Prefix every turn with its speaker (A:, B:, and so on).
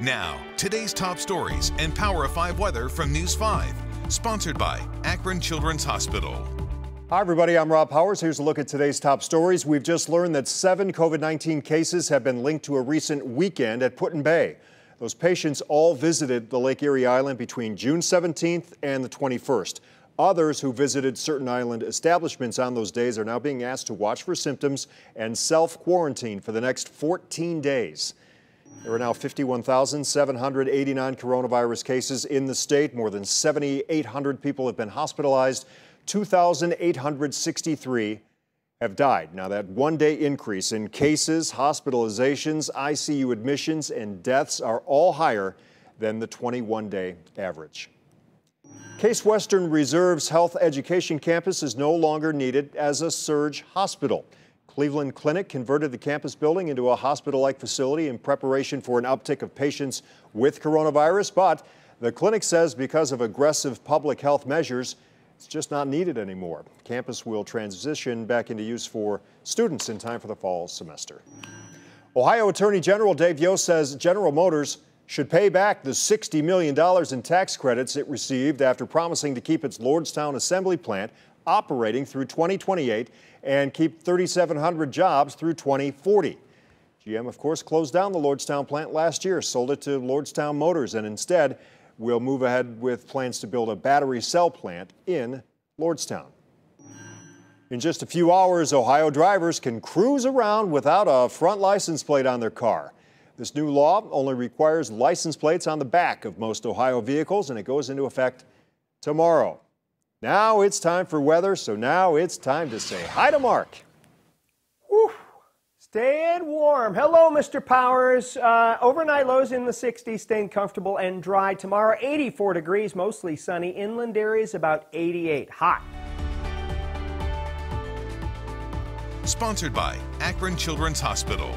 A: Now, today's top stories and Power of 5 weather from News 5. Sponsored by Akron Children's Hospital.
B: Hi, everybody. I'm Rob Powers. Here's a look at today's top stories. We've just learned that seven COVID 19 cases have been linked to a recent weekend at Put-in-Bay. Those patients all visited the Lake Erie Island between June 17th and the 21st. Others who visited certain island establishments on those days are now being asked to watch for symptoms and self quarantine for the next 14 days. There are now 51,789 coronavirus cases in the state. More than 7,800 people have been hospitalized. 2,863 have died. Now, that one day increase in cases, hospitalizations, ICU admissions, and deaths are all higher than the 21 day average. Case Western Reserve's Health Education Campus is no longer needed as a surge hospital. Cleveland Clinic converted the campus building into a hospital-like facility in preparation for an uptick of patients with coronavirus, but the clinic says because of aggressive public health measures, it's just not needed anymore. Campus will transition back into use for students in time for the fall semester. Ohio Attorney General Dave Yost says General Motors should pay back the $60 million in tax credits it received after promising to keep its Lordstown assembly plant operating through 2028 and keep 3,700 jobs through 2040. GM, of course, closed down the Lordstown plant last year, sold it to Lordstown Motors, and instead will move ahead with plans to build a battery cell plant in Lordstown. In just a few hours, Ohio drivers can cruise around without a front license plate on their car. This new law only requires license plates on the back of most Ohio vehicles, and it goes into effect tomorrow. Now it's time for weather, so now it's time to say hi to Mark.
C: Whew. Staying warm. Hello, Mr. Powers. Uh, overnight lows in the 60s, staying comfortable and dry. Tomorrow, 84 degrees, mostly sunny. Inland areas about 88. Hot.
A: Sponsored by Akron Children's Hospital.